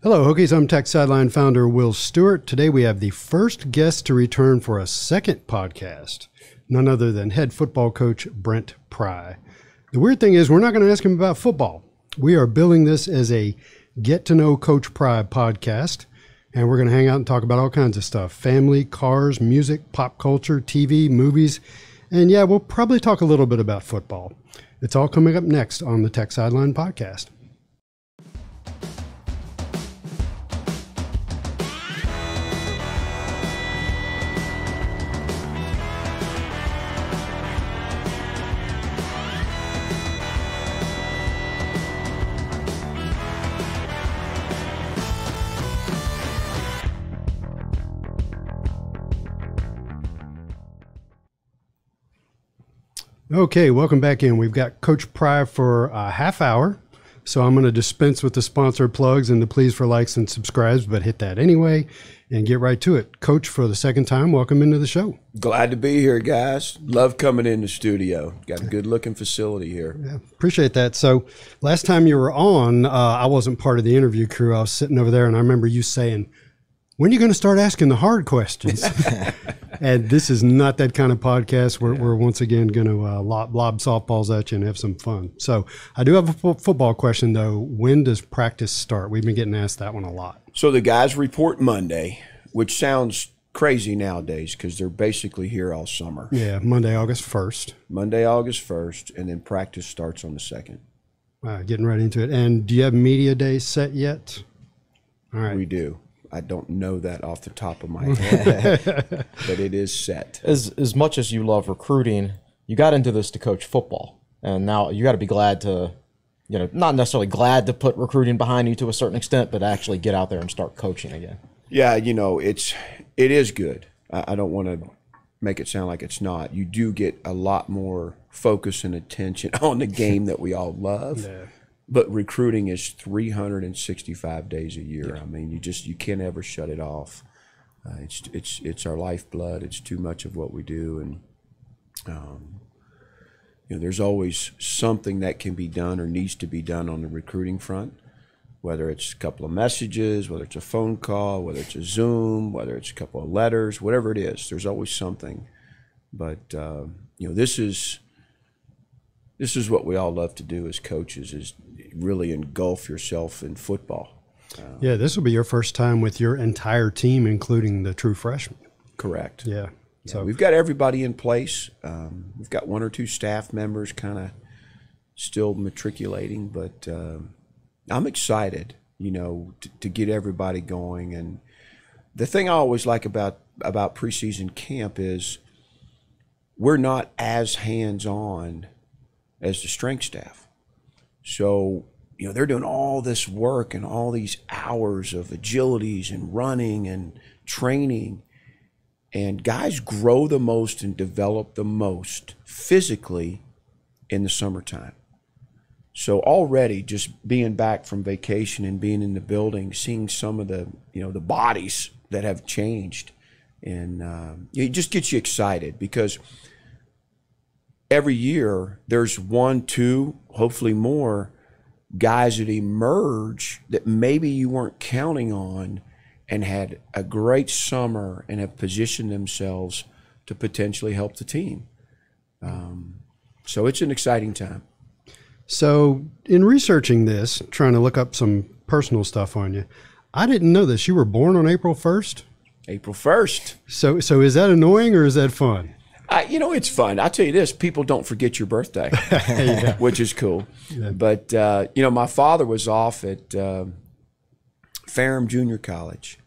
Hello, Hokies. I'm Tech Sideline founder Will Stewart. Today we have the first guest to return for a second podcast, none other than head football coach Brent Pry. The weird thing is, we're not going to ask him about football. We are billing this as a get to know Coach Pry podcast, and we're going to hang out and talk about all kinds of stuff family, cars, music, pop culture, TV, movies, and yeah, we'll probably talk a little bit about football. It's all coming up next on the Tech Sideline podcast. Okay, welcome back in. We've got Coach Pry for a half hour. So I'm going to dispense with the sponsored plugs and the please for likes and subscribes, but hit that anyway and get right to it. Coach, for the second time, welcome into the show. Glad to be here, guys. Love coming in the studio. Got a good looking facility here. Yeah, appreciate that. So last time you were on, uh, I wasn't part of the interview crew. I was sitting over there, and I remember you saying, when are you going to start asking the hard questions? and this is not that kind of podcast. We're, yeah. we're once again going to uh, lob, lob, softballs at you and have some fun. So I do have a f- football question, though. When does practice start? We've been getting asked that one a lot. So the guys report Monday, which sounds crazy nowadays because they're basically here all summer. Yeah, Monday, August 1st. Monday, August 1st, and then practice starts on the 2nd. Uh, getting right into it. And do you have media day set yet? All right. We do. I don't know that off the top of my head, but it is set. As as much as you love recruiting, you got into this to coach football, and now you got to be glad to, you know, not necessarily glad to put recruiting behind you to a certain extent, but actually get out there and start coaching again. Yeah, you know, it's it is good. I, I don't want to make it sound like it's not. You do get a lot more focus and attention on the game that we all love. Yeah but recruiting is 365 days a year. Yeah. I mean, you just you can't ever shut it off. Uh, it's it's it's our lifeblood. It's too much of what we do, and um, you know, there's always something that can be done or needs to be done on the recruiting front. Whether it's a couple of messages, whether it's a phone call, whether it's a Zoom, whether it's a couple of letters, whatever it is, there's always something. But uh, you know, this is this is what we all love to do as coaches: is really engulf yourself in football. Uh, yeah, this will be your first time with your entire team, including the true freshmen. Correct. Yeah. yeah so we've got everybody in place. Um, we've got one or two staff members kind of still matriculating, but uh, I'm excited, you know, to, to get everybody going. And the thing I always like about about preseason camp is we're not as hands on as the strength staff. So, you know, they're doing all this work and all these hours of agilities and running and training. And guys grow the most and develop the most physically in the summertime. So already just being back from vacation and being in the building, seeing some of the, you know, the bodies that have changed and um, it just gets you excited because – every year there's one, two, hopefully more guys that emerge that maybe you weren't counting on and had a great summer and have positioned themselves to potentially help the team. Um, so it's an exciting time. So, in researching this, trying to look up some personal stuff on you, I didn't know this. You were born on April 1st? April 1st. So, so is that annoying or is that fun? I, you know, it's fun. I'll tell you this: people don't forget your birthday, yeah. which is cool. Yeah. But uh, you know, my father was off at uh, Ferrum Junior College,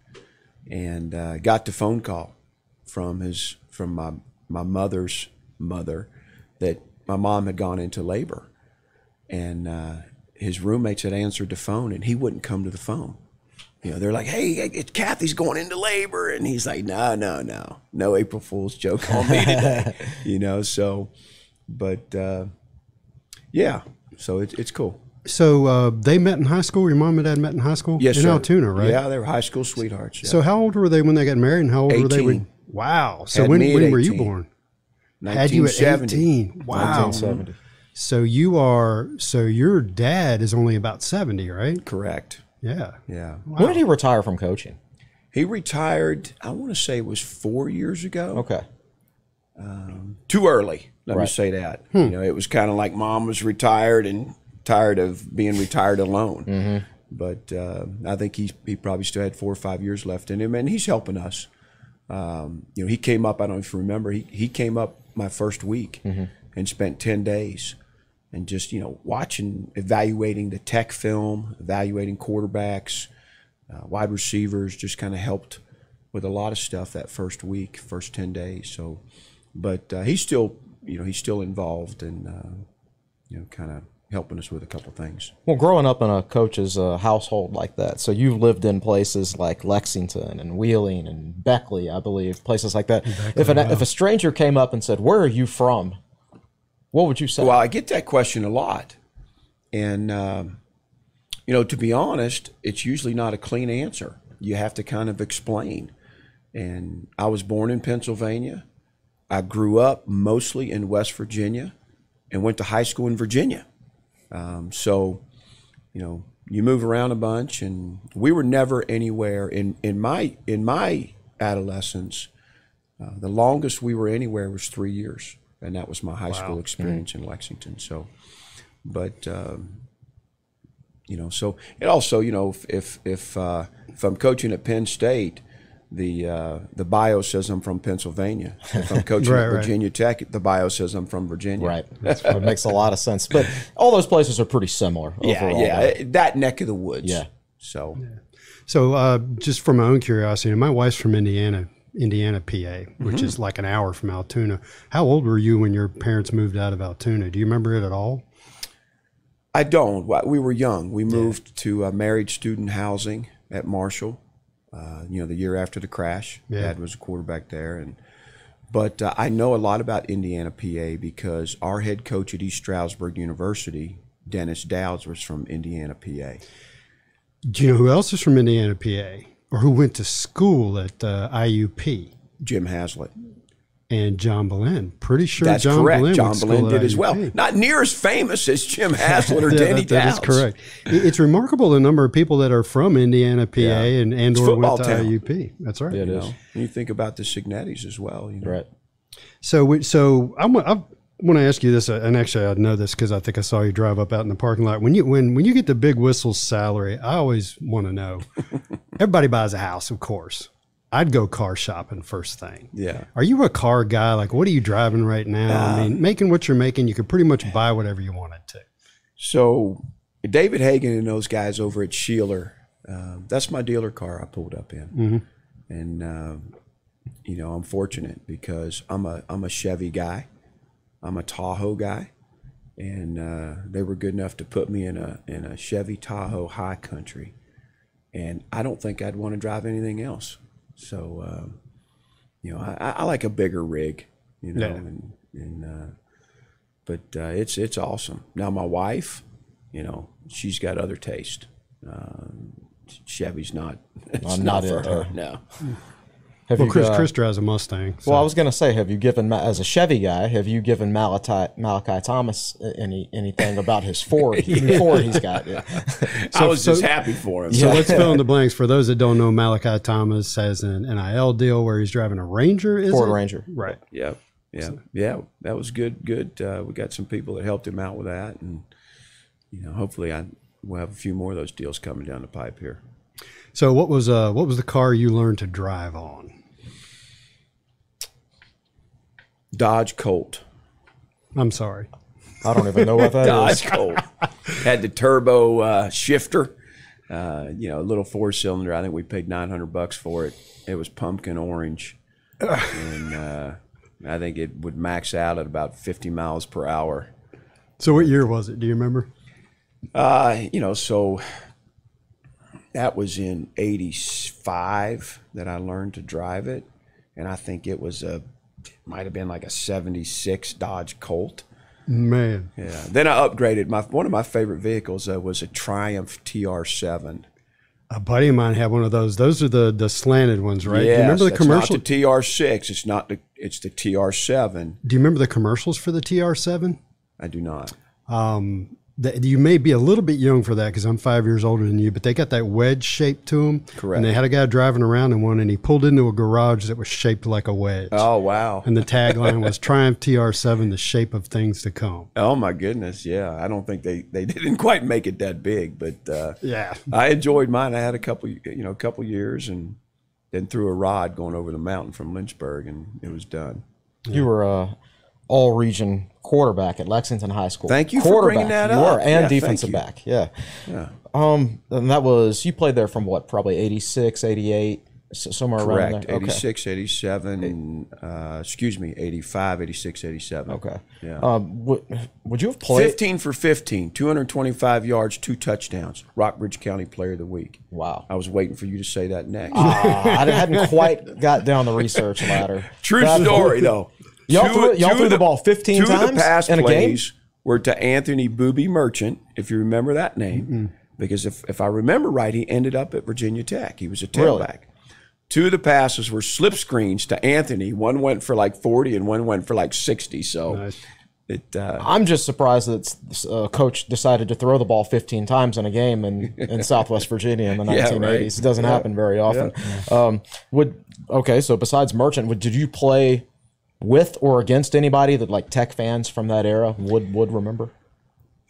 and uh, got the phone call from his from my my mother's mother that my mom had gone into labor, and uh, his roommates had answered the phone, and he wouldn't come to the phone you know, they're like, "Hey, Kathy's going into labor," and he's like, "No, no, no, no April Fool's joke on me today." you know, so, but uh, yeah, so it's it's cool. So uh, they met in high school. Your mom and dad met in high school. Yes, in sir. Altoona, right? Yeah, they were high school sweethearts. Yeah. So how old were they when they got married, and how old 18. were they when? Wow. So Had when when were you born? Had you at eighteen? Wow. 1970. So you are. So your dad is only about seventy, right? Correct. Yeah. Yeah. When did he retire from coaching? He retired, I want to say it was four years ago. Okay. Too early. Let me say that. You know, it was kind of like mom was retired and tired of being retired alone. But uh, I think he he probably still had four or five years left in him, and he's helping us. Um, you know, he came up. I don't know if you remember. He he came up my first week and spent ten days, and just you know watching, evaluating the tech film, evaluating quarterbacks, uh, wide receivers. Just kind of helped with a lot of stuff that first week, first ten days. So, but uh, he's still you know he's still involved and uh, you know kind of helping us with a couple things. Well, growing up in a coach's uh, household like that, so you've lived in places like Lexington and Wheeling and Beckley, I believe, places like that. if an, if a stranger came up and said, "Where are you from?" What would you say? Well, I get that question a lot, and um, you know, to be honest, it's usually not a clean answer. You have to kind of explain. And I was born in Pennsylvania. I grew up mostly in West Virginia, and went to high school in Virginia. Um, so, you know, you move around a bunch, and we were never anywhere in in my in my adolescence. Uh, the longest we were anywhere was three years, and that was my high school experience in Lexington. So, but um, you know, so it also, you know, if if if, uh, if I'm coaching at Penn State, the uh, the bio says I'm from Pennsylvania. If I'm coaching Right, at right. Virginia Tech, the bio says I'm from Virginia. right, That's, it makes a lot of sense. But all those places are pretty similar. Yeah, overall, yeah, right? that neck of the woods. Yeah. So So, uh, just for my own curiosity, my wife's from Indiana, Indiana, PA, which Mm-hmm. is like an hour from Altoona. How old were you when your parents moved out of Altoona? Do you remember it at all? I don't. We were young. We moved to uh, married student housing at Marshall. Uh, you know, the year after the crash, Yeah. Dad was a quarterback there, and but uh, I know a lot about Indiana, PA, because our head coach at East Stroudsburg University, Dennis Douds, was from Indiana, PA. Do you know who else is from Indiana, PA, or who went to school at uh, IUP? Jim Haslett. And John Boleyn. Pretty sure That's John correct. Boleyn John Boleyn did as well. Not near as famous as Jim Haslett or Yeah, Danny that- that is correct. It's remarkable the number of people that are from Indiana, PA, Yeah. and and or football went to town. IUP. That's right. Yeah, it You is. know, you think about the Cignettis as well. You know. Right. So, we, so I'm, I want to ask you this, uh, and actually I know this because I think I saw you drive up out in the parking lot. When you when when you get the big whistle salary, I always want to know. everybody buys a house, of course. I'd go car shopping first thing. Yeah. Are you a car guy? Like, what are you driving right now? I mean, making what you're making, you could pretty much buy whatever you wanted to. So David Hagan and those guys over at Shelor, um, that's my dealer car I pulled up in, and um, you know I'm fortunate because I'm a I'm a Chevy guy, I'm a Tahoe guy, and uh, they were good enough to put me in a in a Chevy Tahoe High Country, and I don't think I'd want to drive anything else. So um, you know I, I I like a bigger rig, you know, Yeah. and and. Uh, but uh, it's it's awesome. Now my wife, you know, she's got other taste. Um, Chevy's not. It's I'm not, not for her. her. No. Have Well, you, Chris uh, Chris drives a Mustang. So. Well, I was going to say, have you given as a Chevy guy, have you given Malachi Malachi Thomas any anything about his Ford Ford he's got? Yeah. I was so- just happy for him. So let's fill in the blanks. For those that don't know, Malachi Thomas has an NIL deal where he's driving a Ranger. Is Ford it? Ranger. Right. Yeah, yeah, yeah. That was good. Good. Uh, we got some people that helped him out with that, and you know, hopefully, I we'll have a few more of those deals coming down the pipe here. So what was uh what was the car you learned to drive on? Dodge Colt. I'm sorry. I don't even know what that is. Dodge Colt had the turbo uh, shifter. Uh, you know, a little four cylinder. I think we paid nine hundred bucks for it. It was pumpkin orange, and uh, I think it would max out at about fifty miles per hour. So what year was it? Do you remember? Uh, you know, so that was in '85 that I learned to drive it, and I think it was a might have been like a '76 Dodge Colt. Man, Yeah. Then I upgraded. My one of my favorite vehicles uh, was a Triumph TR7. a buddy of mine had one of those. Those are the the slanted ones, right? Yes, Do you remember the commercial? Not the TR6. It's not the. It's the TR7. Do you remember the commercials for the TR7? I do not. That you may be a little bit young for that because I'm five years older than you, but they got that wedge shape to them. Correct. And they had a guy driving around in one, and he pulled into a garage that was shaped like a wedge. Oh wow. And the tagline was Triumph TR7, the shape of things to come. Oh my goodness, yeah. I don't think they they didn't quite make it that big, but uh, Yeah. I enjoyed mine. I had a couple, you know, a couple years, and then threw a rod going over the mountain from Lynchburg, and it was done. You were a all region quarterback at Lexington High School. Thank you for quarterback, bringing that you up. Were, and Yeah, defensive back. Yeah. Yeah. Um, and that was you played there from what? Probably 86, 88, s- somewhere around Correct. there. Okay. 86, 87, uh, excuse me, 85, 86, 87. Okay. Yeah. Um, would, would you have played? 15 for 15, 225 yards, two touchdowns. Rockbridge County Player of the Week. Wow. I was waiting for you to say that next. Ah, I hadn't quite got down the research ladder. True That- story, though. Y'all Two- threw- y'all threw of the ball 15 two of times the pass in a game? plays were to Anthony Booby Merchant, if you remember that name. Because if, if I remember right, he ended up at Virginia Tech. He was a Really? tailback. Two of the passes were slip screens to Anthony. One went for like 40 and one went for like 60. So Nice. it uh, I'm just surprised that a coach decided to throw the ball 15 times in a game in, in Southwest Virginia in the 1980s. Yeah, right. It doesn't happen very often. Um, would okay, so besides Merchant, would, did you play with or against anybody that like Tech fans from that era would would remember?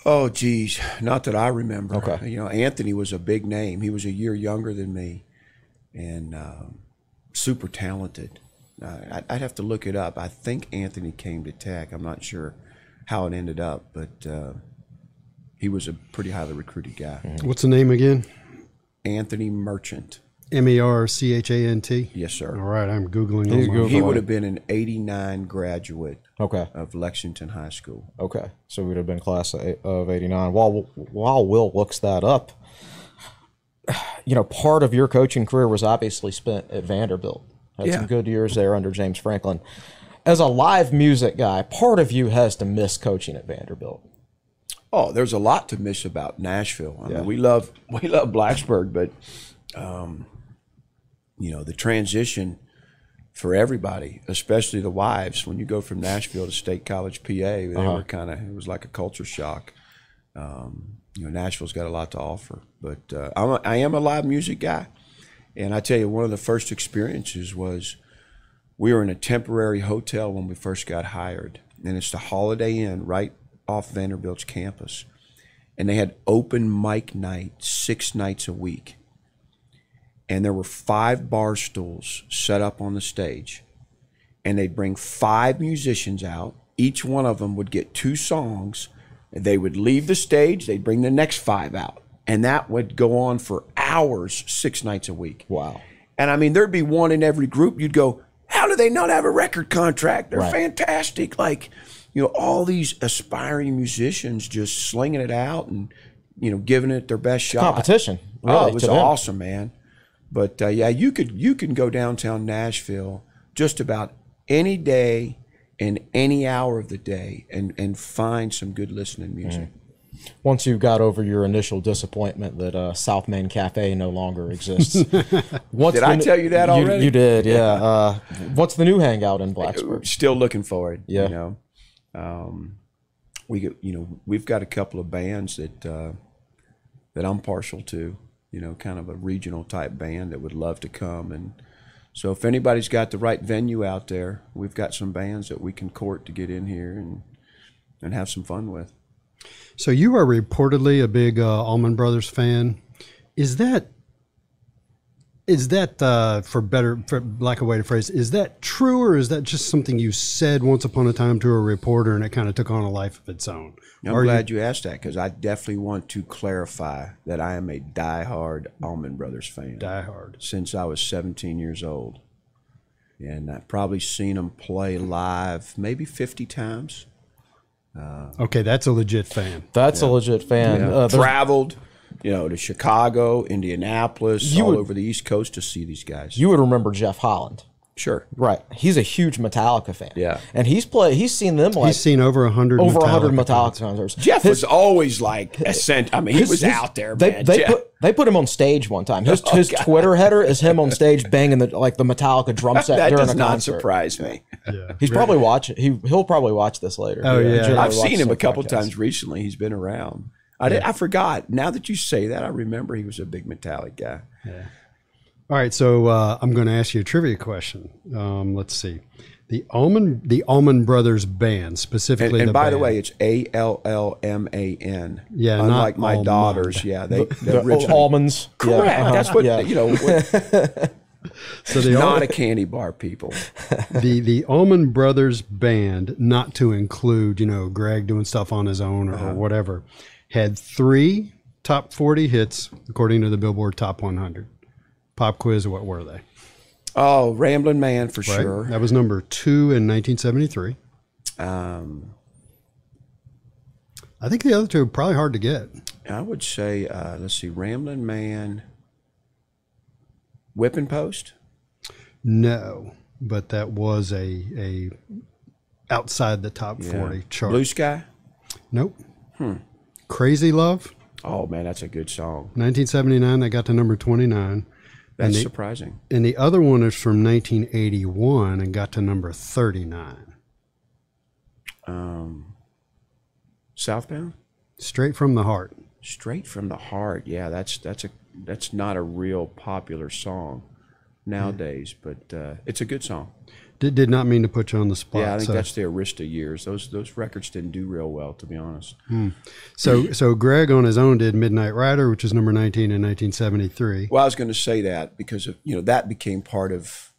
Oh, geez, not that I remember. Okay. You know, Anthony was a big name. He was a year younger than me, and um, super talented. Uh, I'd, I'd have to look it up. I think Anthony came to Tech. I'm not sure how it ended up, but uh, he was a pretty highly recruited guy. What's the name again? Anthony Merchant. M E R C H A N T. Yes, sir. All right, I'm Googling. He's on Googling. He would have been an '89 graduate Okay, of Lexington High School. okay, so we'd have been class of of '89. While while Will looks that up, you know, part of your coaching career was obviously spent at Vanderbilt. Had Yeah. some good years there under James Franklin. As a live music guy, part of you has to miss coaching at Vanderbilt. Oh, there's a lot to miss about Nashville. I Yeah. mean, we love we love Blacksburg, but um, you know the transition for everybody, especially the wives, when you go from Nashville to State College, PA, they were kind of it was like a culture shock. Um, you know, Nashville's got a lot to offer, but uh, I'm a, I am a live music guy, and I tell you, one of the first experiences was we were in a temporary hotel when we first got hired, and it's the Holiday Inn right off Vanderbilt's campus, and they had open mic night six nights a week, and there were five bar stools set up on the stage, and they'd bring five musicians out. Each one of them would get two songs. and They would leave the stage. They'd bring the next five out, and that would go on for hours, six nights a week. Wow. And I mean, there'd be one in every group. You'd go, how do they not have a record contract? They're Right. fantastic. Like, you know, all these aspiring musicians just slinging it out and, you know, giving it their best shot. Competition, oh, really, it was awesome, man. But uh, yeah, you could you can go downtown Nashville just about any day and any hour of the day and and find some good listening music. Once you've got over your initial disappointment that uh, South Main Cafe no longer exists, what's Did I tell you that already? You did, yeah. Uh, what's the new hangout in Blacksburg? still looking for it. Yeah. You know, um, we get, you know, we've got a couple of bands that uh, that I'm partial to. You know, kind of a regional type band that would love to come, and so if anybody's got the right venue out there, we've got some bands that we can court to get in here and and have some fun with. So you are reportedly a big uh, Allman Brothers fan. Is that is that uh, for better for lack of a way to phrase? Is that true, or is that just something you said once upon a time to a reporter and it kind of took on a life of its own? I'm Are glad you, asked that because I definitely want to clarify that I am a diehard Allman Brothers fan. die hard. since I was 17 years old. And I've probably seen them play live maybe 50 times. Okay, that's a legit fan. That's a legit fan. Uh, Traveled, you know, to Chicago, Indianapolis, You all would- over the East Coast to see these guys. you would remember Jeff Holland. Sure. Right. He's a huge Metallica fan. Yeah. And he's play he's seen them like He's seen over a hundred over a hundred Metallica Metallica concerts. Jeff was always like ascent. I mean, he was His- out there, They, man. they Jeff- put they put him on stage one time. His oh, his Twitter header is him on stage banging the like the Metallica drum set that during does a not concert. surprise me. Yeah. He's probably watching. He he'll probably watch this later. Oh, yeah. generally I've seen him a couple podcast. times recently. He's been around. I did, I forgot. Now that you say that, I remember he was a big metallic guy. Yeah. All right, so uh, I'm going to ask you a trivia question. Um, let's see, the Almond the Almond Brothers band specifically. and the by the way, it's A L L M A N. Yeah, not unlike my almond. daughters. Yeah, they The the originally. almonds. Yeah, Correct. uh-huh, That's what yeah. you know. what- so the not Al- a candy bar people. the the Allman Brothers band, not to include you know Gregg doing stuff on his own or, Uh-huh. or whatever, had three top 40 hits according to the Billboard Top 100. Pop quiz, what were they? Oh, Rambling Man for Right? sure. That was number two in 1973. Um, I think the other two are probably hard to get. I would say, uh, let's see, Rambling Man, Whipping Post. No, but that was a a outside the top 40 chart. Blue Sky. Nope. Crazy Love, Oh man, that's a good song. 1979. they got to number 29. That's the- surprising. And the other one is from 1981 and got to number 39. Um, Southbound. Straight from the heart. Straight from the heart. Yeah, that's that's a that's not a real popular song nowadays, but uh, it's a good song. Did, did not mean to put you on the spot. Yeah, I think so, that's the Arista years. Those those records didn't do real well, to be honest. so so Gregg on his own did Midnight Rider, which is number 19 in 1973. Well, I was going to say that because of, you know that became part of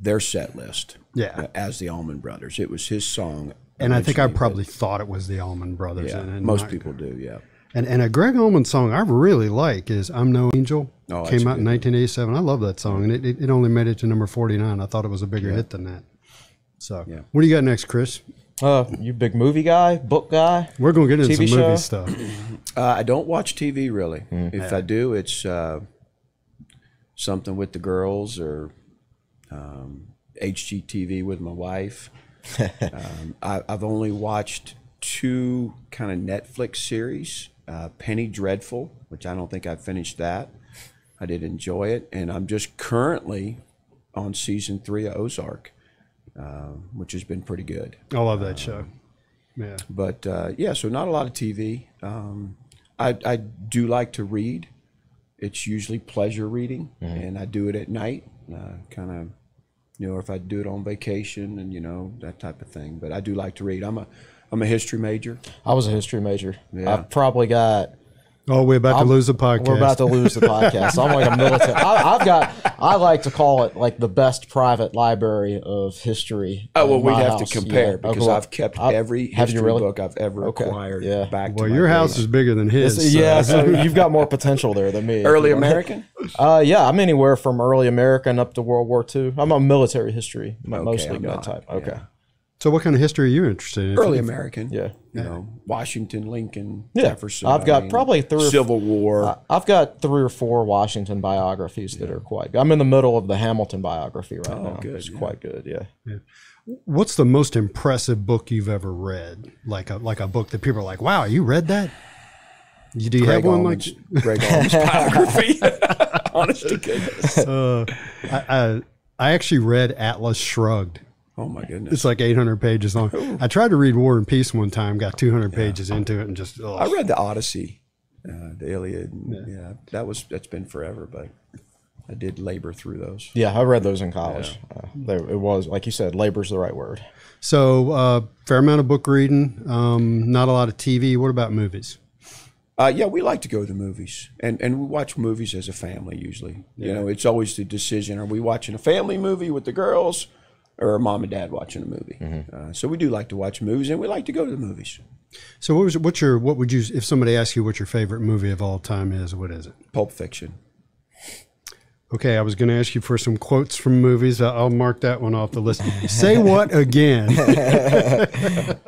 their set list. Yeah. uh, as the Allman Brothers, it was his song. And I think I probably thought it was the Allman Brothers. yeah, and, and most not- people do. Yeah, And, and a Gregg Allman song I really like is I'm No Angel. Oh, that's Came a out in 1987. I love that song. And it, it, it only made it to number 49. I thought it was a bigger hit than that. So, Yeah. what do you got next, Chris? Uh, you big movie guy, book guy. We're going to get into TV some movie stuff. uh, I don't watch TV really. Hmm. If I do, it's uh, something with the girls or um, HGTV with my wife. um, I, I've only watched two kind of Netflix series. Uh, Penny Dreadful, which I don't think I finished that. I did enjoy it, and I'm just currently on season three of Ozark, um, which has been pretty good. I love that show. Yeah. But uh, yeah, so not a lot of TV. Um, I, I do like to read. It's usually pleasure reading, and I do it at night, uh, kind of, you know, if I do it on vacation and you know that type of thing. But I do like to read. I'm a I'm a history major. I was a history major. Yeah. I've probably got. Oh, we're about I'm- to lose the podcast. We're about to lose the podcast. I'm like a militant. I, I've got. I like to call it like the best private library of history. Oh well, we my have house. to compare Yeah. because Okay. I've kept I- every have you history really? book I've ever Okay, acquired yeah. back. well, to your house is bigger than his. so- Yeah, so you've got more potential there than me. early American. Uh, yeah, I'm anywhere from early American up to World War II. I'm a military history, m- mostly I'm guy not, type. yeah. Okay. So, what kind of history are you interested in? Early American. Yeah. You know, Washington, Lincoln, Yeah. Jefferson. I've I got mean, probably three Civil War. I- I've got three or four Washington biographies that are quite good. I'm in the middle of the Hamilton biography right now. Oh, good, It's yeah. quite good, yeah. What's the most impressive book you've ever read? Like a like a book that people are like, "Wow, you read that?" You, do you Gregg have one Allman's, like? Gregg Allman's biography. Honest to goodness. Uh, I, I I actually read Atlas Shrugged. Oh my goodness. It's like 800 pages long. I tried to read War and Peace one time, got 200 pages into it, and just ugh. I read the Odyssey, uh, the Iliad. and, Yeah. that was that's been forever, but I did labor through those. Yeah, I read those in college. Uh, they, it was, like you said, labor's the right word. so uh, fair amount of book reading, um, not a lot of TV. What about movies? Uh, yeah, we like to go to the movies, and and we watch movies as a family. Usually, you know, it's always the decision: are we watching a family movie with the girls, or mom and dad watching a movie? Uh, so we do like to watch movies, and we like to go to the movies. So what was what's your what would you if somebody asked you what your favorite movie of all time is? What is it? Pulp Fiction. Okay, I was going to ask you for some quotes from movies. I- I'll mark that one off the list. Say what again?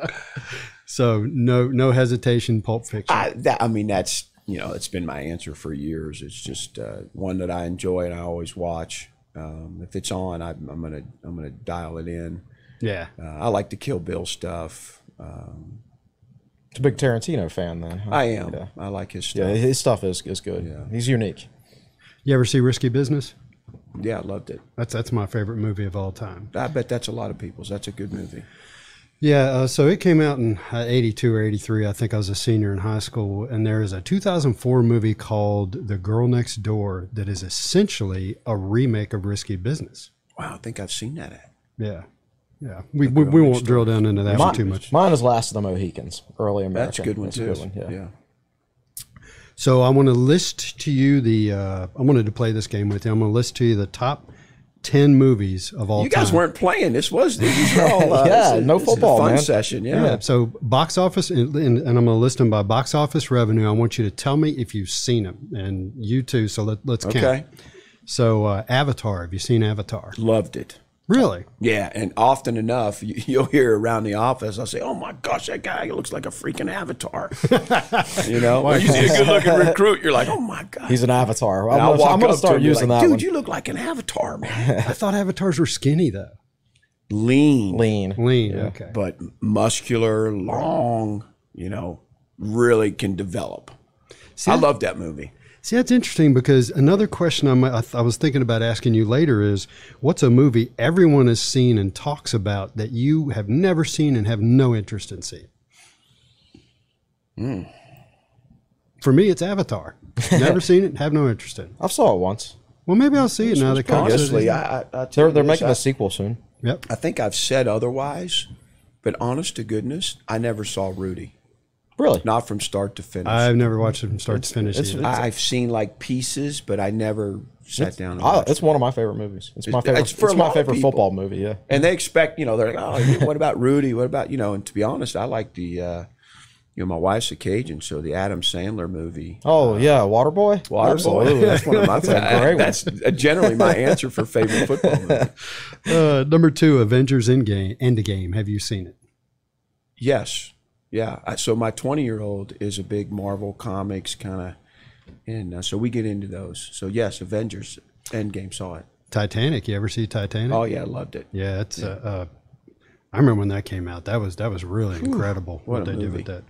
so no no hesitation. Pulp Fiction. I, that, I mean, that's you know, it's been my answer for years. It's just uh, one that I enjoy and I always watch. Um, if it's on, I'm, I'm gonna I'm gonna dial it in. Yeah. Uh, I like the Kill Bill stuff. Um, It's a big Tarantino fan, then. huh? I am. Yeah, I like his stuff. yeah stuff. his stuff is, is good. Yeah. He's unique. You ever see Risky Business? Yeah, I loved it. That's that's my favorite movie of all time. I bet that's a lot of people's. That's a good movie. Yeah, uh, so it came out in uh, 82 or 83. I think I was a senior in high school. And there is a 2004 movie called The Girl Next Door that is essentially a remake of Risky Business. Wow, I think I've seen that. Yeah. Yeah. We, we, we won't drill down into that one too much. Mine is Last of the Mohicans, early America. That's a good one That's too. a good one, yeah. yeah. So I want to list to you the, uh, I wanted to play this game with you. I'm going to list to you the top 10 movies of all time. You guys time. weren't playing. This was these were all uh, Yeah, this no this is a football, fun man. session. Yeah. Yeah. So box office, and, and, and I'm going to list them by box office revenue. I want you to tell me if you've seen them, and you too. So let, let's count. Okay. So uh, Avatar. Have you seen Avatar? Loved it. Really? Yeah, and often enough, you, you'll hear around the office, I'll say, "Oh my gosh, that guy looks like a freaking avatar." you know, when you see a good-looking recruit, you're like, "Oh my god." He's an avatar. I'm And I'll gonna, walk I'm gonna up to start using like, that Dude, one. you look like an avatar, man. I thought avatars were skinny though. Lean, Lean. Lean. Okay. but muscular, long. You know, really can develop. I love that movie. See, that's interesting because another question I'm, I, th- I was thinking about asking you later is what's a movie everyone has seen and talks about that you have never seen and have no interest in seeing? Hmm. For me, it's Avatar. Never seen it, have no interest in it. I saw it once. Well, maybe I'll see it now. that Cox says Honestly, I, I, I They're they're making I, a sequel soon. Yep. I think I've said otherwise, but honest to goodness, I never saw Rudy. Really? Not from start to finish. I've never watched it from start to finish. it's- either. I, I've seen like pieces, but I never sat down. And, I, it's it. one of my favorite movies. It's my favorite. it's It's, for a my favorite football movie. Yeah. and they expect, you know, they're like, oh, what about Rudy? What about you know? And to be honest, I like the, uh, you know, my wife's a Cajun, so the Adam Sandler movie. Oh yeah, Waterboy. Waterboy. Absolutely. That's one of my That's a great. That's generally my answer for favorite football movie. Uh, number two, Avengers Endgame. Endgame. Have you seen it? Yes, yeah. I, so my twenty-year-old is a big Marvel comics kind of, and uh, so we get into those. So yes, Avengers Endgame saw it. Titanic. You ever see Titanic? Oh yeah, I loved it. Yeah, it's. Uh, uh, I remember when that came out. That was that was really incredible what, what a they did with that.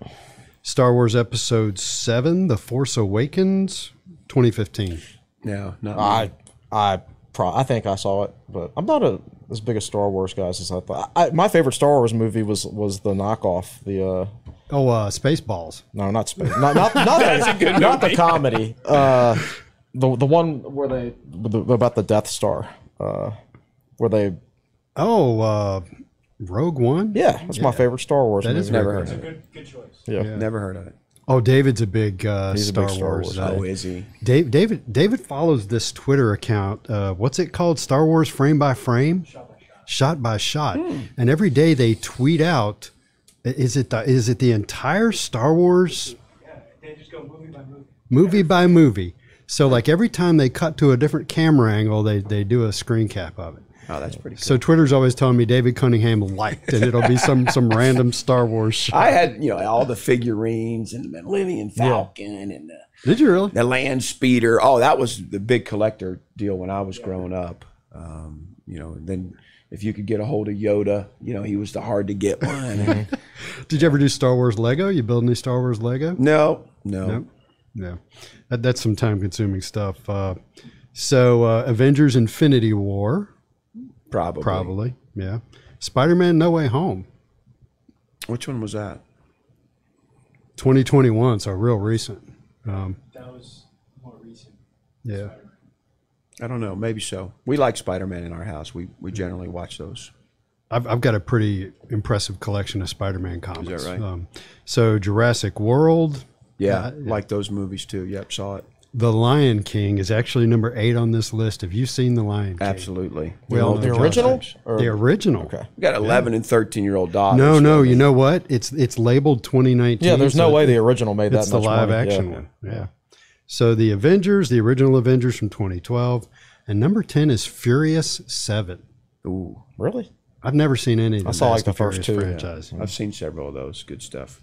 Star Wars Episode Seven: The Force Awakens, 2015. No, not I I pro- I think I saw it, but I'm not a as big a Star Wars guy as I thought. I, my favorite Star Wars movie was was the knockoff. The uh, Oh, uh, Spaceballs. no, not space, not not not, the, not the comedy. Uh, the the one where they the, about the Death Star. Uh, where they Oh, uh, Rogue One. yeah, that's my favorite Star Wars That movie. is never heard of it. Good, good choice. yeah. Never heard of it. Oh, David's a big uh, He's a Star, big Star Wars. Wars Oh, is he? Dave, David David follows this Twitter account. Uh, what's it called? Star Wars Frame by Frame. Shot by shot. And every day they tweet out. Is it the, is it the entire Star Wars Yeah, they just go movie by movie. movie by movie? So like every time they cut to a different camera angle, they they do a screen cap of it. Oh, that's pretty cool. So Twitter's always telling me David Cunningham liked, and it'll be some some random Star Wars. Shot. I had, you know, all the figurines and the Millennium Falcon and the, Did you really? the Land Speeder. Oh, that was the big collector deal when I was growing up. Um, you know, then if you could get a hold of Yoda, you know, he was the hard to get one. Did you ever do Star Wars Lego? You build any Star Wars Lego? no, no. Nope. No, that, that's some time consuming stuff. Uh, so uh, Avengers: Infinity War, Probably. probably. Yeah. Spider Man: No Way Home, Which one was that? 2021. So real recent. Um, That was more recent. yeah. I don't know. Maybe so. We like Spider Man in our house. We we generally watch those. I've, I've got a pretty impressive collection of Spider-Man comics. right? Um, so Jurassic World, Yeah, like those movies too. Yep, saw it. The Lion King is actually number eight on this list. Have you seen The Lion King? Absolutely. Well, The original? Or- The original. Okay. We got 11 and 13 year old daughters. No, no. You know what? It's it's labeled 2019. Yeah, there's no way the original made that It's the much live money. action Yeah. one. Yeah. So the Avengers, the original Avengers from 2012, and number 10 is Furious Seven. Ooh, Really? I've never seen any of the saw, like, the first Furious two, yeah. I've seen several of those. Good stuff.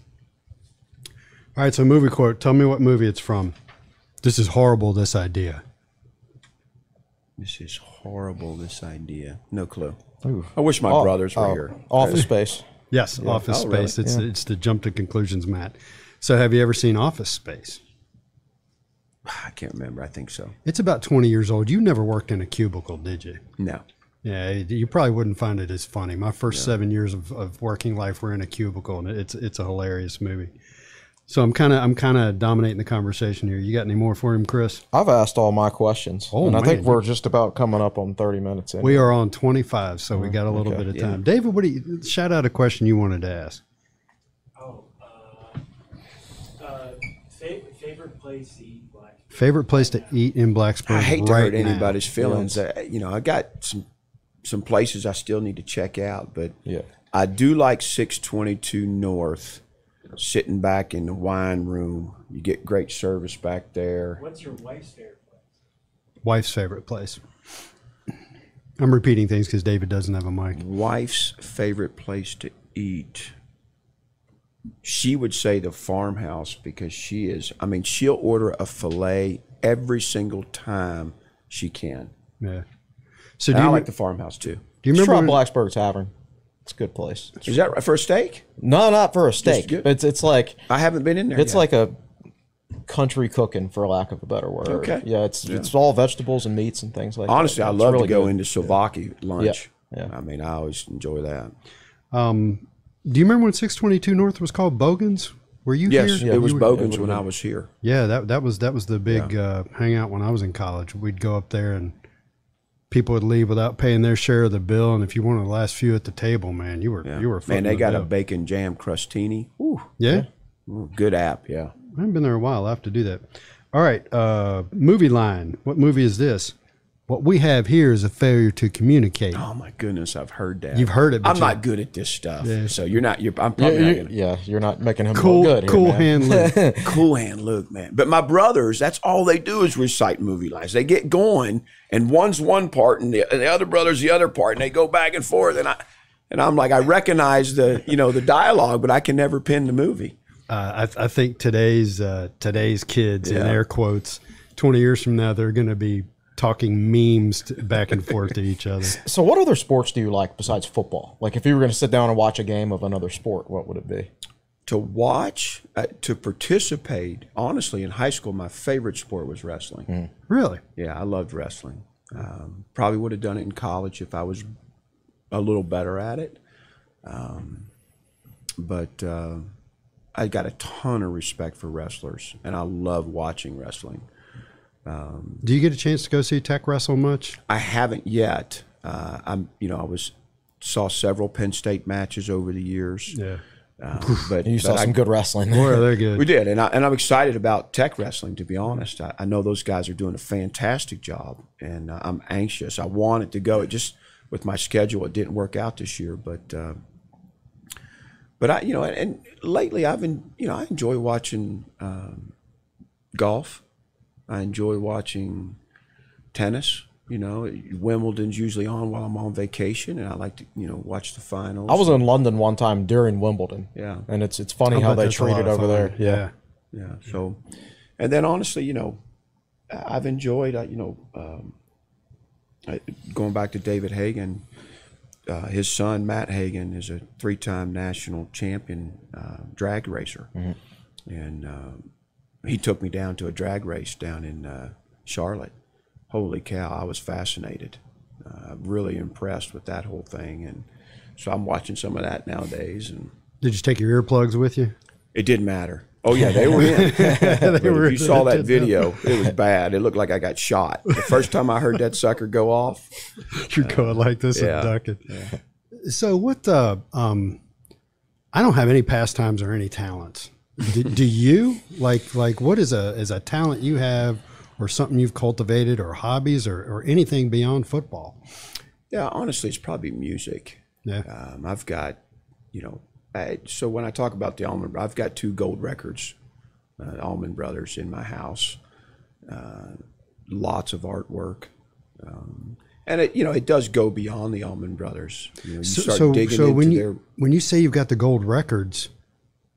All right, so movie quote. Tell me what movie it's from. This is horrible. This idea. This is horrible. This idea. No clue. Ooh. I wish my Oh, brothers were oh, here. Office Space. Yes, Office Oh, really? Space. It's it's the jump to conclusions, mat. So, have you ever seen Office Space? I can't remember. I think so. It's about twenty years old. You never worked in a cubicle, did you? No. Yeah, you probably wouldn't find it as funny. My first seven years of, of working life were in a cubicle, and it's it's a hilarious movie. So I'm kind of I'm kind of dominating the conversation here. You got any more for him, Chris? I've asked all my questions, Oh, and I think we're just about coming up on thirty minutes. In. We are on 25, so we got a little okay, bit of yeah. time. David, what do you shout out a question you wanted to ask? Oh, uh, uh, fa- favorite place to eat black. Favorite place to eat in Blacksburg? I hate to hurt now? anybody's feelings. Uh, you know, I got some some places I still need to check out, but Yeah. I do like 622 North. Sitting back in the wine room, you get great service back there. What's your wife's favorite place? Wife's favorite place. I'm repeating things because David doesn't have a mic. Wife's favorite place to eat. She would say the farmhouse because she is. I mean, she'll order a fillet every single time she can. Yeah. So And do I you, like the farmhouse too. do you Just try remember? when- Blacksburg Tavern. It's a good place. Is that right for a steak? No, not for a steak. good. It's it's like I haven't been in there. it's yet. like a country cooking, for lack of a better word. Okay. Yeah, it's it's all vegetables and meats and things like honestly, that. Honestly, I love really to go good. into Slovaki lunch. Yeah. I mean, I always enjoy that. do you remember when 622 North was called Bogen's? Were you Yes, here? it was were- Bogen's when I was here. Yeah, that that was that was the big uh, hangout when I was in college. We'd go up there and people would leave without paying their share of the bill. And if you wanted the last few at the table, man, you were Yeah. you were Man, footing they the got a bacon jam crostini. Ooh, yeah. ooh, good app. Yeah. I haven't been there a while. I have to do that. All right, uh, movie line. What movie is this? What we have here is a failure to communicate. Oh my goodness, I've heard that. You've heard it, but I'm not good at this stuff. Yeah. So you're not. You're. I'm Yeah, probably not you, gonna. yeah, you're not making him Cool, look good. here, cool man. hand look. cool hand Luke, man. But my brothers, that's all they do is recite movie lines. They get going, and one's one part, and the, and the other brother's the other part, and they go back and forth. And I, and I'm like, I recognize the, you know, the dialogue, but I can never pin the movie. Uh, I, I think today's uh, today's kids, in air quotes, twenty years from now, they're going to be talking memes t- back and forth to each other. So, what other sports do you like besides football? Like, if you were going to sit down and watch a game of another sport, what would it be? To watch, uh, to participate. Honestly, in high school, my favorite sport was wrestling. Really? Yeah, I loved wrestling. Um, probably would have done it in college if I was a little better at it. Um, but uh, I got a ton of respect for wrestlers, and I love watching wrestling. Do you get a chance to go see Tech wrestle much? I haven't yet. Uh, I'm, you know, I was saw several Penn State matches over the years. Yeah. Uh, but You but saw I- some good wrestling. Boy, they're good. We did, and I, and I'm excited about Tech wrestling. To be honest, I, I know those guys are doing a fantastic job, and uh, I'm anxious. I wanted to go. It just with my schedule, it didn't work out this year. But uh, but I, you know, and, and lately I've been, you know, I enjoy watching um, golf. I enjoy watching tennis. You know, Wimbledon's usually on while I'm on vacation, and I like to, you know, watch the finals. I was in London one time during Wimbledon. Yeah. And it's it's funny how they treat it over there. Yeah. Yeah. So, and then honestly, you know, I- I've enjoyed, uh, you know, um, going back to David Hagan. Uh, his son Matt Hagan is a three-time national champion uh, drag racer, and um, he took me down to a drag race down in uh, Charlotte. Holy cow! I was fascinated, uh, really impressed with that whole thing, and so I'm watching some of that nowadays, and Did you take your earplugs with you? it didn't matter. Oh yeah, they were in. But were if you saw that video, it was bad. It looked like I got shot. The first time I heard that sucker go off, You're going like this yeah. and ducking. So what? Uh, um, I don't have any pastimes or any talents. Do, do you like like what is a is a talent you have or something you've cultivated or hobbies or, or anything beyond football? yeah, honestly, it's probably music. Yeah. Um, I've got, you know, I, so when I talk about the Allman, I've got two gold records, uh, Allman Brothers, in my house. Uh, lots of artwork. Um, and it, you know, it does go beyond the Allman Brothers. You know, you So so, digging so into when you their, when you say you've got the gold records,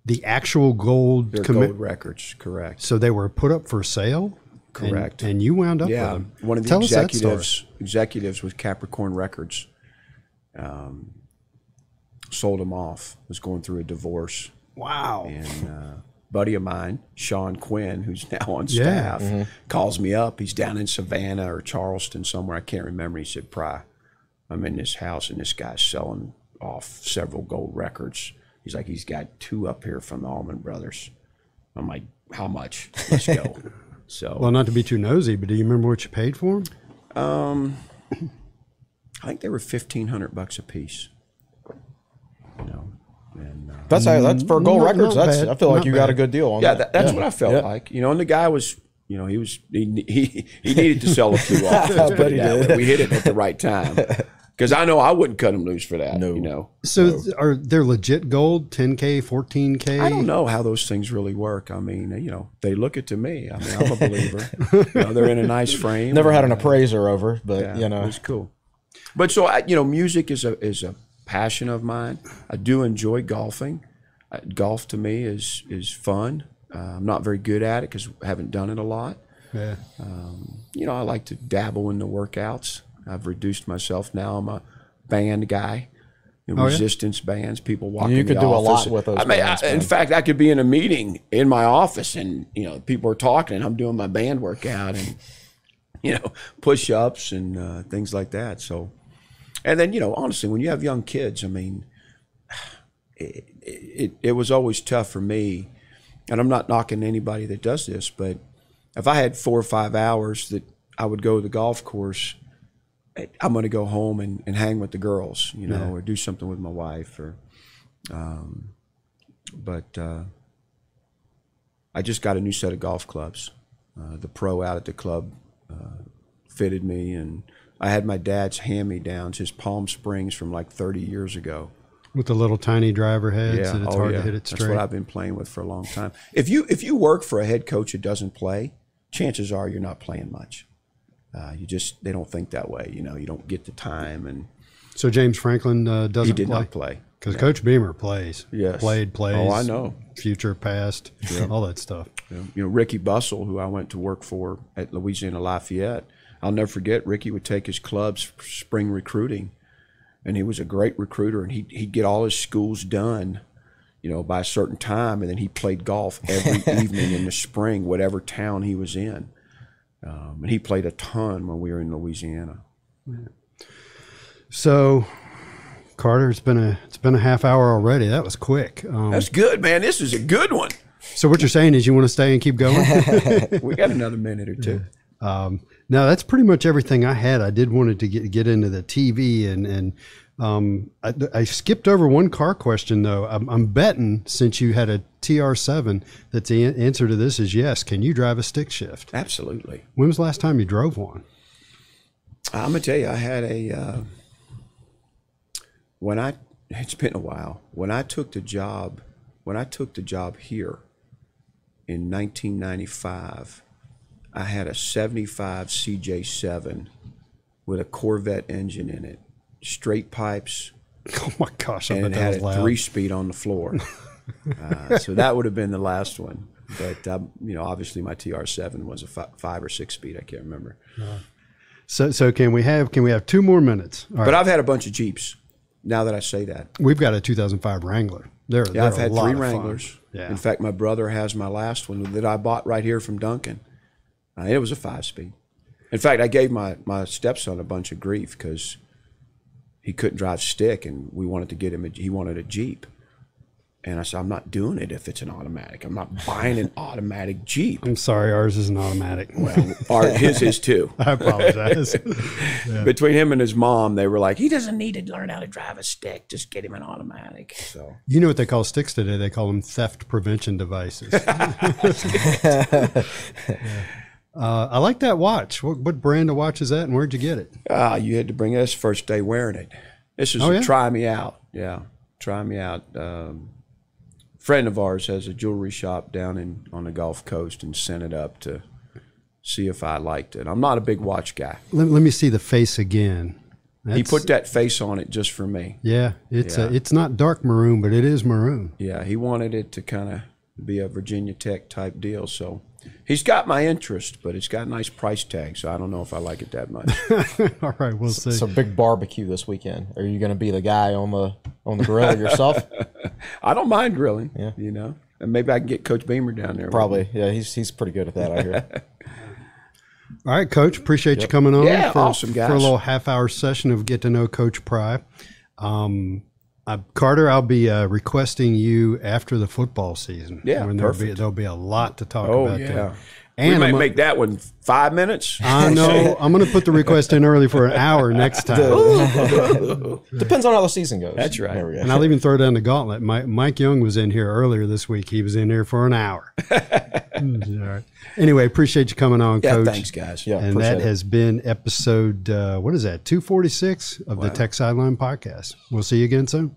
the actual gold their commi- gold records, correct? so they were put up for sale. Correct. And, and you wound up yeah, with him. one of the Tell us that story. executives executives with Capricorn Records um, sold them off. Was going through a divorce, Wow. and uh, buddy of mine, Sean Quinn, who's now on Yeah. staff, calls me up. He's down in Savannah or Charleston somewhere. I can't remember. He said, "Pry, I'm in this house, and this guy's selling off several gold records." He's like, he's got two up here from the Allman Brothers. I'm like, how much? Let's go. So Well, not to be too nosy, but do you remember what you paid for him? I think they were fifteen hundred bucks a piece. You know, and uh, That's how, that's for gold Not- records. not That's bad. I feel like Not you got a good deal on yeah, that. that, that's what I felt Yeah. like. You know, and the guy was, you know, he was he he, he needed to sell a few off. but he did. We hit it at the right time because I know I wouldn't cut them loose for that. No. you know. So th- are they're legit gold? 10k, 14k? I don't know how those things really work. I mean, you know, they look it to me. I mean, I'm a believer. you know, they're in a nice frame. Never had an and, appraiser over, but Yeah, you know, it's cool. But so I, you know, music is a is a passion of mine. I do enjoy golfing. Uh, golf to me is is fun. Uh, I'm not very good at it because I haven't done it a lot. Yeah. You know, I like to dabble in the workouts. I've reduced myself now. I'm a band guy. Oh, yeah? resistance bands, people walk You could do a lot with those I mean, bands, I, in fact, I could be in a meeting in my office, and you know, people are talking, and I'm doing my band workout, and you know, push ups and uh, things like that. So, and then you know, honestly, when you have young kids, I mean, it, it, it was always tough for me, and I'm not knocking anybody that does this, but if I had four or five hours that I would go to the golf course, I'm going to go home and, and hang with the girls, you know, or do something with my wife, or, um, but uh, I just got a new set of golf clubs. Uh, the pro out at the club uh, fitted me, and I had my dad's hand me downs, his Palm Springs from like 30 years ago. With the little tiny driver heads that it's oh, hard yeah. to hit it That's what I've been playing with for a long time. If you if you work for a head coach that doesn't play, chances are you're not playing much. Uh, you just they don't think that way. You know, you don't get the time, and so James Franklin uh, doesn't he did play? not play. Because Coach Beamer plays. Yes. Played, plays. Oh, I know. Future, past, all that stuff. You know, Ricky Bustle, who I went to work for at Louisiana Lafayette, I'll never forget. Ricky would take his clubs spring recruiting, and he was a great recruiter. And he'd, he'd get all his schools done, you know, by a certain time, and then he played golf every evening in the spring, whatever town he was in. Um, and he played a ton when we were in Louisiana. So, Carter, it's been a it's been a half hour already. That was quick. Um, That's good, man. This is a good one. so what you're saying is you want to stay and keep going? We got another minute or two. Um, no, that's pretty much everything I had. I did wanted to get get into the TV and and um, I, I skipped over one car question though. I'm, I'm betting since you had a TR7 that the answer to this is yes. Can you drive a stick shift? Absolutely. When was the last time you drove one? I'm gonna tell you, I had a uh, when I it's been a while. When I took the job, when I took the job here in 1995, I had a 75 CJ7 with a Corvette engine in it, straight pipes, Oh my gosh, I and it had a loud. three speed on the floor. uh, so that would have been the last one. But um, you know, obviously my TR7 was a fi- five or six speed. I can't remember. So so can we have can we have two more minutes? All right. But I've had a bunch of Jeeps. Now that I say that, We've got a 2005 Wrangler. They're, yeah, I've had three. Wranglers. Yeah. In fact, my brother has my last one that I bought right here from Duncan. Uh, it was a five speed. In fact, I gave my my stepson a bunch of grief because he couldn't drive stick, and we wanted to get him. A, he wanted a Jeep, and I said, "I'm not doing it if it's an automatic. I'm not buying an automatic Jeep." I'm sorry, ours is an automatic. Well, or his is too. I apologize. Between him and his mom, they were like, "He doesn't need to learn how to drive a stick. Just get him an automatic." So. you know what they call sticks today? They call them theft prevention devices. Uh, I like that watch. What, what brand of watch is that, and where'd you get it? Ah, you had to bring us first day wearing it. This is Oh, a yeah? try me out. Yeah, try me out. Um, friend of ours has a jewelry shop down in on the Gulf Coast and sent it up to see if I liked it. I'm not a big watch guy. Let, let me see the face again. he put that face on it just for me. Yeah, it's Yeah. A, it's not dark maroon, but it is maroon. Yeah, he wanted it to kind of be a Virginia Tech type deal. So He's got my interest, but it's got a nice price tag, so I don't know if I like it that much. All right, we'll see. So big barbecue this weekend. Are you going to be the guy on the on the grill yourself? I don't mind grilling, yeah. you know, and maybe I can get Coach Beamer down there. Probably. Yeah, he's he's pretty good at that. I hear. All right, Coach. Appreciate you coming on. Yeah, for, awesome, guys. For a little half-hour session of get to know Coach Pry. Um, uh, Carter, I'll be uh, requesting you after the football season. Yeah, when there'll be perfect. there'll be a lot to talk Oh about. yeah, there. We And might I'm, make that one five minutes. I know. I'm going to put the request in early for an hour next time. Depends on how the season goes. That's right. Go. And I'll even throw down the gauntlet. Mike, Mike Young was in here earlier this week. He was in here for an hour. All right. Anyway, appreciate you coming on, yeah, Coach. thanks, guys. Yeah. And that it. has been episode, uh, what is that, 246 of the Tech Sideline Podcast. We'll see you again soon.